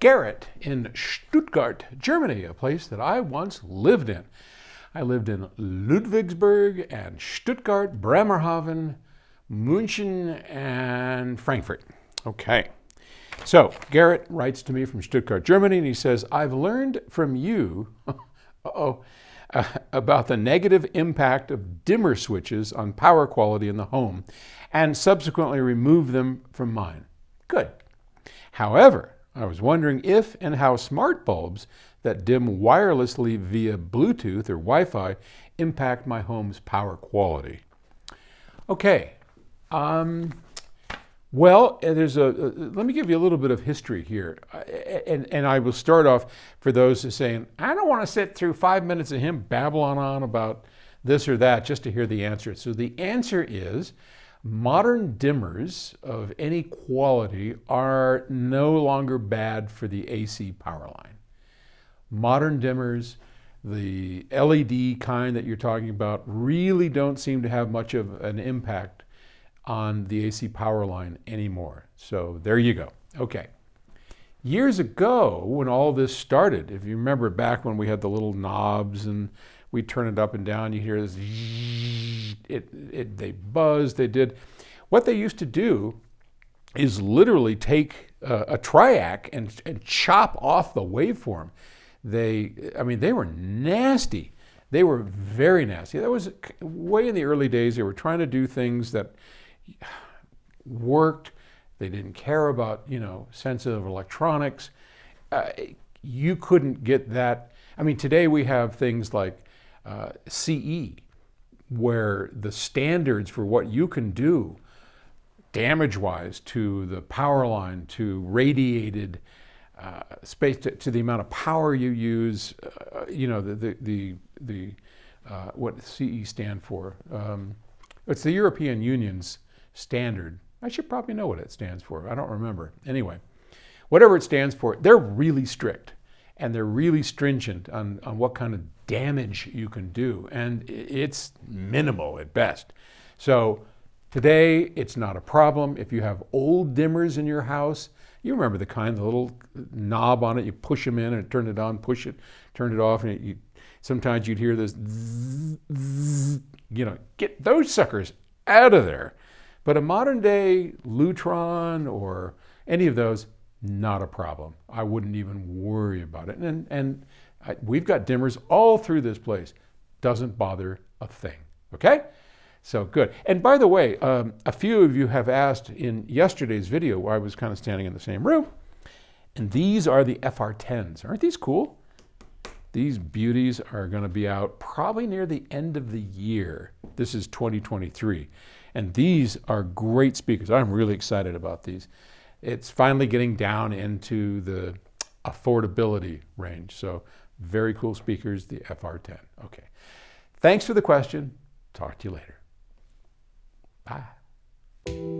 Garrett in Stuttgart, Germany, a place that I once lived in. I lived in Ludwigsburg and Stuttgart, Bremerhaven, München, and Frankfurt. Okay. So Garrett writes to me from Stuttgart, Germany, and he says, I've learned from you oh, uh, about the negative impact of dimmer switches on power quality in the home and subsequently removed them from mine. Good. However, I was wondering if and how smart bulbs that dim wirelessly via Bluetooth or Wi Fi impact my home's power quality. Okay. Um, well, uh, there's a, uh, let me give you a little bit of history here. Uh, and, and I will start off for those who are saying, I don't want to sit through five minutes of him babbling on about this or that just to hear the answer. So the answer is modern dimmers of any quality are no longer bad for the AC power line. Modern dimmers, the LED kind that you're talking about, really don't seem to have much of an impact on the AC power line anymore. So there you go. Okay. Years ago, when all this started, if you remember back when we had the little knobs and we turn it up and down, you hear this, it, it, they buzz, they did. What they used to do is literally take a, a triac and, and chop off the waveform. They, I mean, they were nasty. They were very nasty. That was way in the early days. They were trying to do things that worked. They didn't care about, you know, sensitive electronics. Uh, you couldn't get that. I mean, today we have things like uh, CE, where the standards for what you can do damage wise to the power line, to radiated uh, space, to, to, the amount of power you use, uh, you know, the, the, the, the uh, what CE stand for. Um, it's the European Union's standard. I should probably know what it stands for. I don't remember. Anyway, whatever it stands for, they're really strict and they're really stringent on, on what kind of damage you can do. And it's minimal at best. So today, it's not a problem. If you have old dimmers in your house, you remember the kind, the little knob on it, you push them in and turn it on, push it, turn it off, and it, you, sometimes you'd hear this, zzz, zzz, you know, get those suckers out of there. But a modern day Lutron or any of those, not a problem. I wouldn't even worry about it. And, and I, we've got dimmers all through this place. Doesn't bother a thing. Okay? So good. And by the way, um, a few of you have asked in yesterday's video where I was kind of standing in the same room. And these are the FR10s. Aren't these cool? These beauties are going to be out probably near the end of the year. This is 2023. And these are great speakers. I'm really excited about these. It's finally getting down into the affordability range. So very cool speakers, the FR10. Okay. Thanks for the question. Talk to you later. Bye.